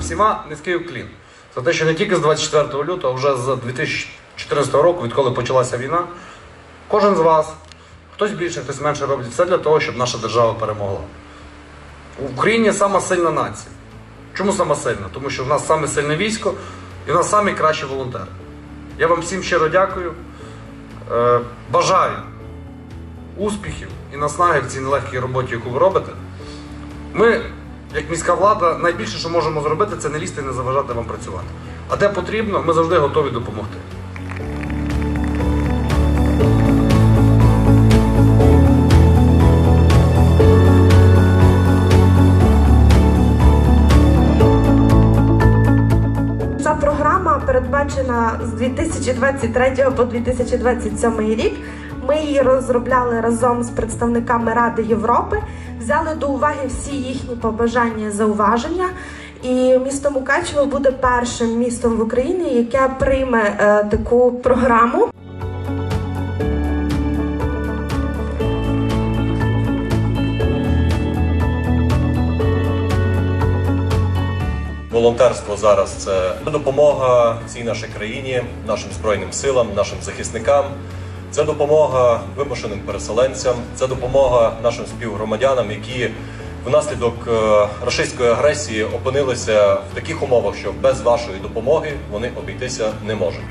всіма низький уклін. За те, що не тільки з 24 лютого, а вже з 2014 року, відколи почалася війна, кожен з вас, хтось більше, хтось менше робить все для того, щоб наша держава перемогла. В Україні сама сильна нація. Чому сама сильна? Тому що в нас саме сильне військо і в нас самі кращі волонтери. Я вам всім щиро дякую. Е, бажаю успіхів і наснаги в цій нелегкій роботі, яку ви робите. Ми, як міська влада, найбільше, що можемо зробити, це не лізти і не заважати вам працювати. А де потрібно, ми завжди готові допомогти. Ця програма передбачена з 2023 по 2027 рік. Ми її розробляли разом з представниками Ради Європи, взяли до уваги всі їхні побажання зауваження. І місто Мукачево буде першим містом в Україні, яке прийме е, таку програму. Волонтерство зараз це допомога цій нашій країні, нашим збройним силам, нашим захисникам. Це допомога вимушеним переселенцям, це допомога нашим співгромадянам, які внаслідок е, рашистської агресії опинилися в таких умовах, що без вашої допомоги вони обійтися не можуть.